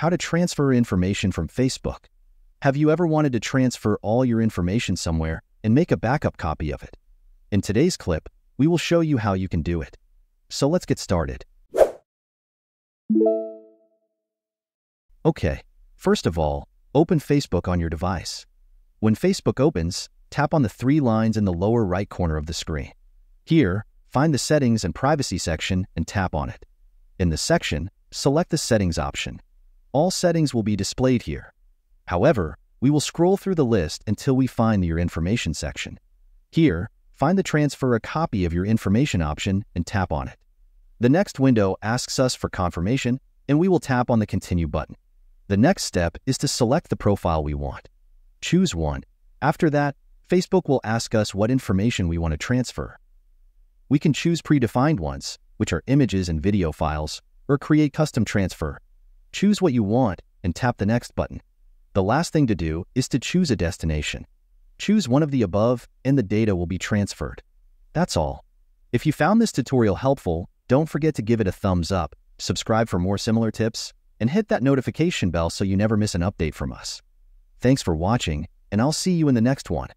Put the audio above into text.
how to transfer information from Facebook. Have you ever wanted to transfer all your information somewhere and make a backup copy of it? In today's clip, we will show you how you can do it. So let's get started. Okay, first of all, open Facebook on your device. When Facebook opens, tap on the three lines in the lower right corner of the screen. Here, find the Settings and Privacy section and tap on it. In the section, select the Settings option. All settings will be displayed here. However, we will scroll through the list until we find Your Information section. Here, find the Transfer a copy of your information option and tap on it. The next window asks us for confirmation, and we will tap on the Continue button. The next step is to select the profile we want. Choose one. After that, Facebook will ask us what information we want to transfer. We can choose predefined ones, which are images and video files, or create custom transfer. Choose what you want and tap the Next button. The last thing to do is to choose a destination. Choose one of the above and the data will be transferred. That's all. If you found this tutorial helpful, don't forget to give it a thumbs up, subscribe for more similar tips, and hit that notification bell so you never miss an update from us. Thanks for watching, and I'll see you in the next one.